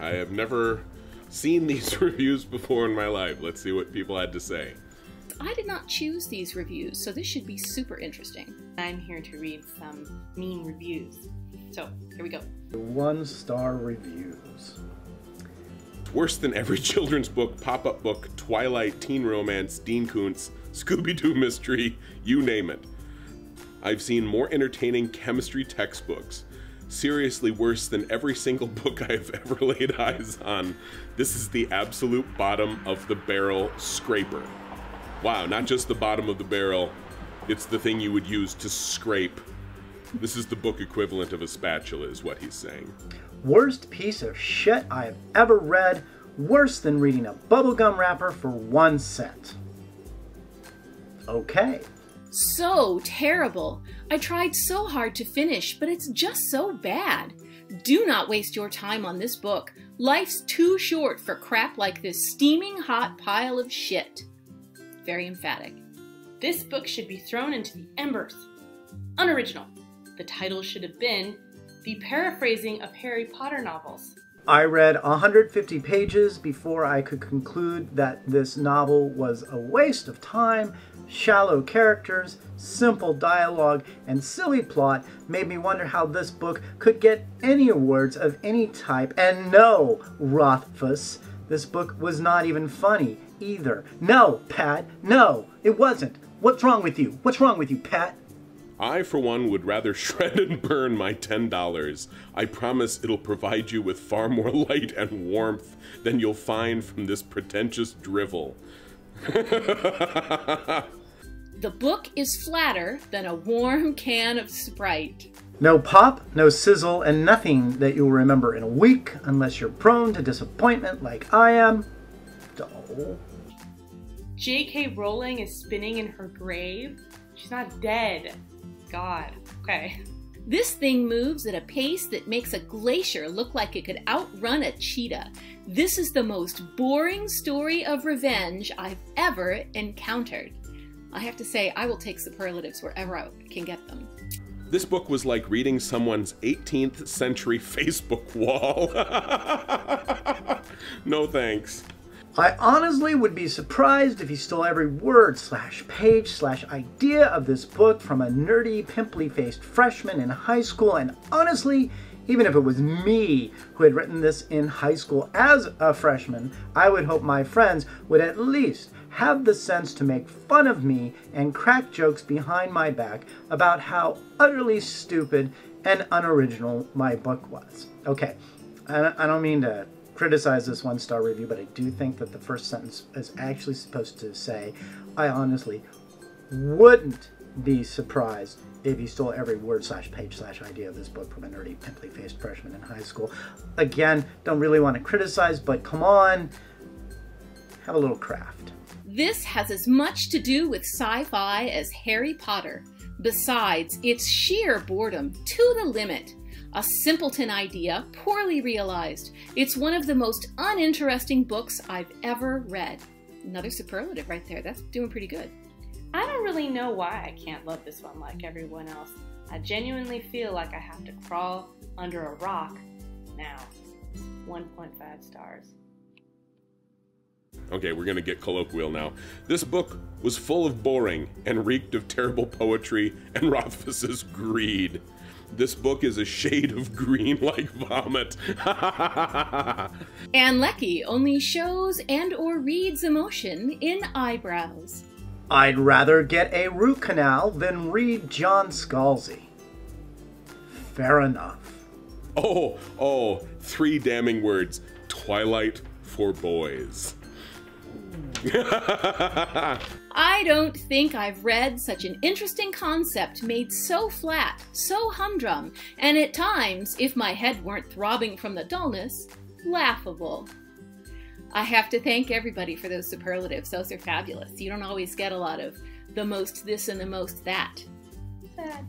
I have never seen these reviews before in my life. Let's see what people had to say. I did not choose these reviews, so this should be super interesting. I'm here to read some mean reviews. So, here we go. One star reviews. Worse than every children's book, pop up book, Twilight, teen romance, Dean Koontz, Scooby Doo mystery, you name it. I've seen more entertaining chemistry textbooks. Seriously worse than every single book I've ever laid eyes on. This is the absolute bottom of the barrel scraper. Wow, not just the bottom of the barrel, it's the thing you would use to scrape. This is the book equivalent of a spatula, is what he's saying. Worst piece of shit I have ever read. Worse than reading a bubblegum wrapper for one cent. Okay. So terrible. I tried so hard to finish, but it's just so bad. Do not waste your time on this book. Life's too short for crap like this steaming hot pile of shit. Very emphatic. This book should be thrown into the embers. Unoriginal. The title should have been The Paraphrasing of Harry Potter Novels. I read 150 pages before I could conclude that this novel was a waste of time. Shallow characters, simple dialogue, and silly plot made me wonder how this book could get any awards of any type. And no, Rothfuss, this book was not even funny either. No, Pat, no, it wasn't. What's wrong with you? What's wrong with you, Pat? I, for one, would rather shred and burn my $10. I promise it'll provide you with far more light and warmth than you'll find from this pretentious drivel. The book is flatter than a warm can of Sprite. No pop, no sizzle, and nothing that you'll remember in a week unless you're prone to disappointment like I am. Dull. J.K. Rowling is spinning in her grave. She's not dead. God. Okay. This thing moves at a pace that makes a glacier look like it could outrun a cheetah. This is the most boring story of revenge I've ever encountered. I have to say, I will take superlatives wherever I can get them. This book was like reading someone's 18th century Facebook wall. no thanks. I honestly would be surprised if he stole every word slash page slash idea of this book from a nerdy, pimply-faced freshman in high school, and honestly, even if it was me who had written this in high school as a freshman, I would hope my friends would at least have the sense to make fun of me and crack jokes behind my back about how utterly stupid and unoriginal my book was. Okay, I don't mean to criticize this one star review, but I do think that the first sentence is actually supposed to say, I honestly wouldn't be surprised if he stole every word slash page slash idea of this book from a nerdy, pimply faced freshman in high school. Again, don't really want to criticize, but come on, have a little craft. This has as much to do with sci fi as Harry Potter. Besides, it's sheer boredom to the limit. A simpleton idea, poorly realized. It's one of the most uninteresting books I've ever read. Another superlative right there. That's doing pretty good. I don't really know why I can't love this one like everyone else. I genuinely feel like I have to crawl under a rock now. 1.5 stars. Okay, we're gonna get colloquial now. This book was full of boring and reeked of terrible poetry and Rothfuss's greed. This book is a shade of green like vomit. and Leckie only shows and or reads emotion in eyebrows. I'd rather get a root canal than read John Scalzi. Fair enough. Oh, oh, three damning words. Twilight for boys. I don't think I've read such an interesting concept made so flat, so humdrum, and at times, if my head weren't throbbing from the dullness, laughable. I have to thank everybody for those superlatives. Those are fabulous. You don't always get a lot of the most this and the most that. Sad.